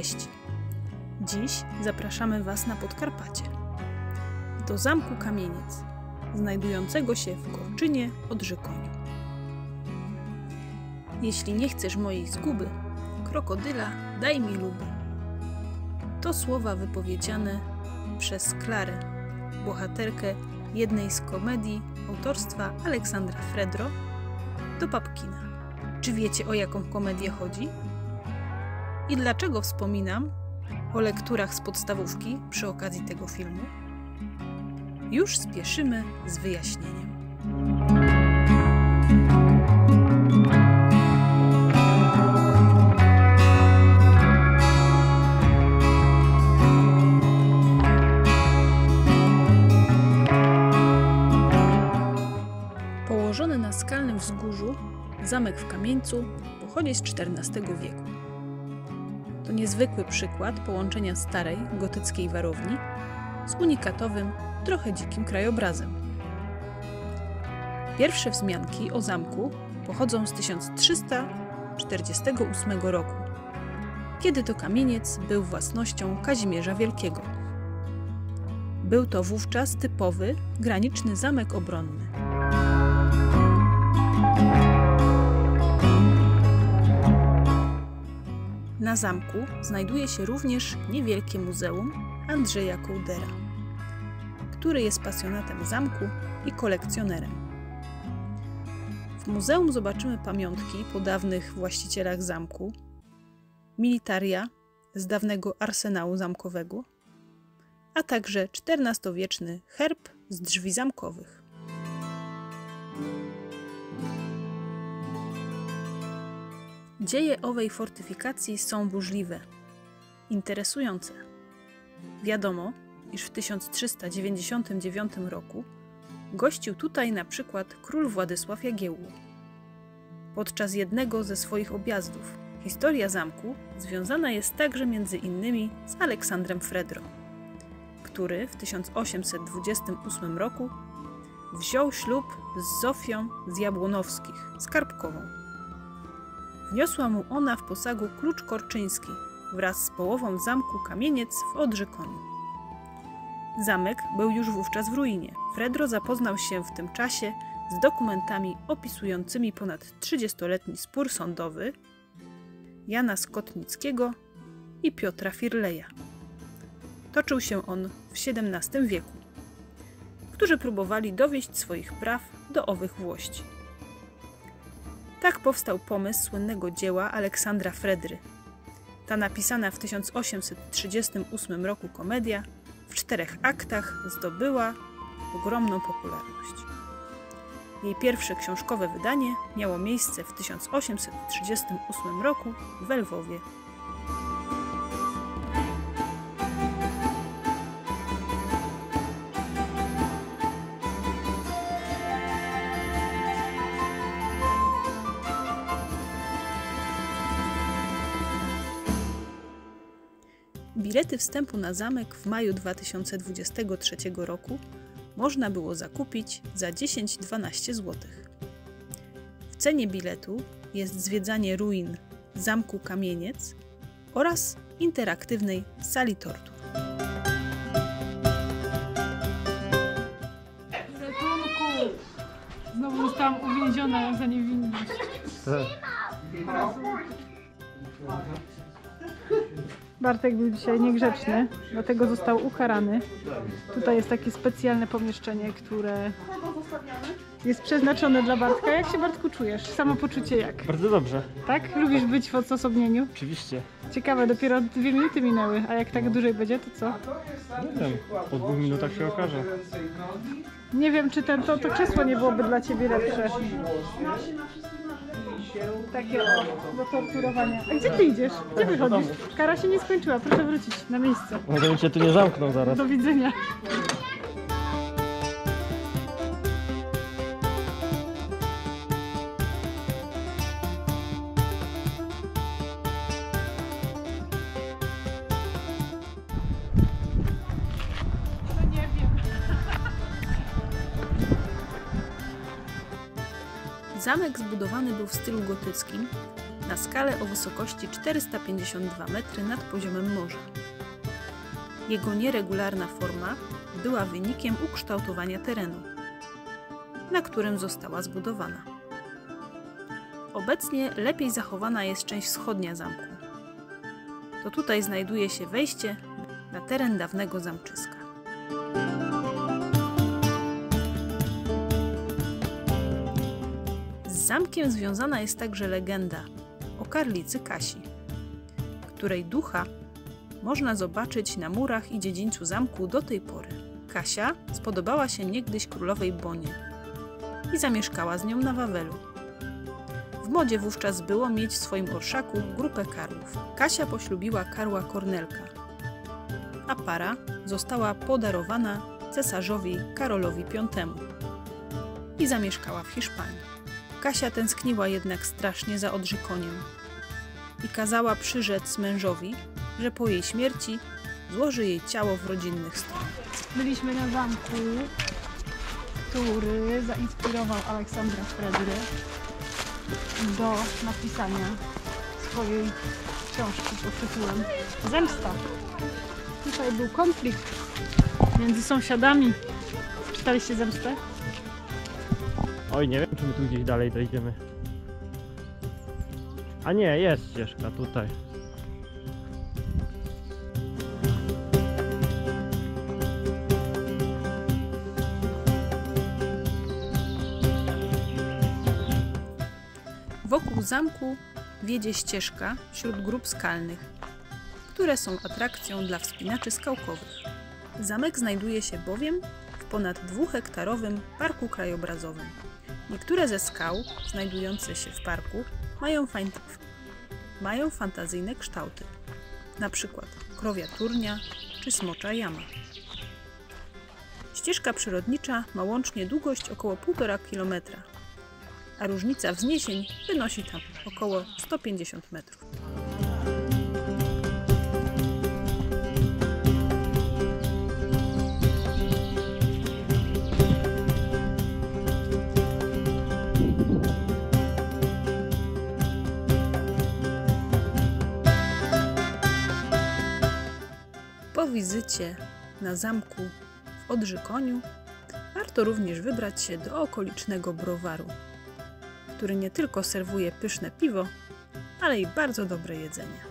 Cześć! Dziś zapraszamy Was na Podkarpacie. Do zamku Kamieniec, znajdującego się w Korczynie od Żykoniu. Jeśli nie chcesz mojej zguby, krokodyla daj mi luby. To słowa wypowiedziane przez Klarę, bohaterkę jednej z komedii autorstwa Aleksandra Fredro do Papkina. Czy wiecie o jaką komedię chodzi? I dlaczego wspominam o lekturach z podstawówki przy okazji tego filmu? Już spieszymy z wyjaśnieniem. Położony na skalnym wzgórzu, zamek w Kamieńcu pochodzi z XIV wieku. Niezwykły przykład połączenia starej, gotyckiej warowni z unikatowym, trochę dzikim krajobrazem. Pierwsze wzmianki o zamku pochodzą z 1348 roku, kiedy to kamieniec był własnością Kazimierza Wielkiego. Był to wówczas typowy, graniczny zamek obronny. Na zamku znajduje się również niewielkie muzeum Andrzeja Kołdera, który jest pasjonatem zamku i kolekcjonerem. W muzeum zobaczymy pamiątki po dawnych właścicielach zamku, militaria z dawnego arsenału zamkowego, a także XIV-wieczny herb z drzwi zamkowych. Dzieje owej fortyfikacji są burzliwe, interesujące. Wiadomo, iż w 1399 roku gościł tutaj na przykład król Władysław Jagiełło. Podczas jednego ze swoich objazdów historia zamku związana jest także między innymi z Aleksandrem Fredro, który w 1828 roku wziął ślub z Zofią z Jabłonowskich, skarbkową. Wniosła mu ona w posagu klucz korczyński wraz z połową zamku Kamieniec w Odrzykoniu. Zamek był już wówczas w ruinie. Fredro zapoznał się w tym czasie z dokumentami opisującymi ponad 30-letni spór sądowy Jana Skotnickiego i Piotra Firleja. Toczył się on w XVII wieku, którzy próbowali dowieść swoich praw do owych włości. Tak powstał pomysł słynnego dzieła Aleksandra Fredry. Ta napisana w 1838 roku komedia w czterech aktach zdobyła ogromną popularność. Jej pierwsze książkowe wydanie miało miejsce w 1838 roku w Lwowie. Bilety wstępu na zamek w maju 2023 roku można było zakupić za 10-12 zł. W cenie biletu jest zwiedzanie ruin zamku Kamieniec oraz interaktywnej sali tortur. Ratunku! Znowu zostałam uwięziona za niewinność. Bartek był dzisiaj niegrzeczny, dlatego został ukarany. Tutaj jest takie specjalne pomieszczenie, które jest przeznaczone dla Bartka. Jak się Bartku czujesz? Samopoczucie jak? Bardzo dobrze, Tak? Lubisz być w odosobnieniu? oczywiście. Ciekawe, dopiero dwie minuty minęły, a jak tak dłużej będzie, to co? Nie wiem, po dwóch minutach się okaże. Nie wiem, czy ten, to, to krzesło nie byłoby dla ciebie lepsze. Takie o, do torturowania. A gdzie ty idziesz? Gdzie wychodzisz? Kara się nie skończyła, proszę wrócić na miejsce. Może bym cię tu nie zamknął zaraz. Do widzenia. Zamek zbudowany był w stylu gotyckim na skalę o wysokości 452 metry nad poziomem morza. Jego nieregularna forma była wynikiem ukształtowania terenu, na którym została zbudowana. Obecnie lepiej zachowana jest część wschodnia zamku. To tutaj znajduje się wejście na teren dawnego zamczyska. Zamkiem związana jest także legenda o karlicy Kasi, której ducha można zobaczyć na murach i dziedzińcu zamku do tej pory. Kasia spodobała się niegdyś królowej Bonie i zamieszkała z nią na Wawelu. W modzie wówczas było mieć w swoim orszaku grupę karłów. Kasia poślubiła Karła Kornelka, a para została podarowana cesarzowi Karolowi V i zamieszkała w Hiszpanii. Kasia tęskniła jednak strasznie za Odrzykoniem i kazała przyrzec mężowi, że po jej śmierci złoży jej ciało w rodzinnych stronach. Byliśmy na zamku, który zainspirował Aleksandra Fredry do napisania swojej książki pod tytułem Zemsta. Tutaj był konflikt między sąsiadami. Czytaliście Zemstę? Oj, nie wiem, czy my tu gdzieś dalej dojdziemy. A nie, jest ścieżka tutaj. Wokół zamku wiedzie ścieżka wśród grup skalnych, które są atrakcją dla wspinaczy skałkowych. Zamek znajduje się bowiem w ponad dwuhektarowym parku krajobrazowym. Niektóre ze skał znajdujące się w parku mają, fań... mają fantazyjne kształty, na przykład krowia turnia czy smocza jama. Ścieżka przyrodnicza ma łącznie długość około 1,5 km, a różnica wzniesień wynosi tam około 150 metrów. Wizycie na zamku w Odrzykoniu warto również wybrać się do okolicznego browaru, który nie tylko serwuje pyszne piwo, ale i bardzo dobre jedzenie.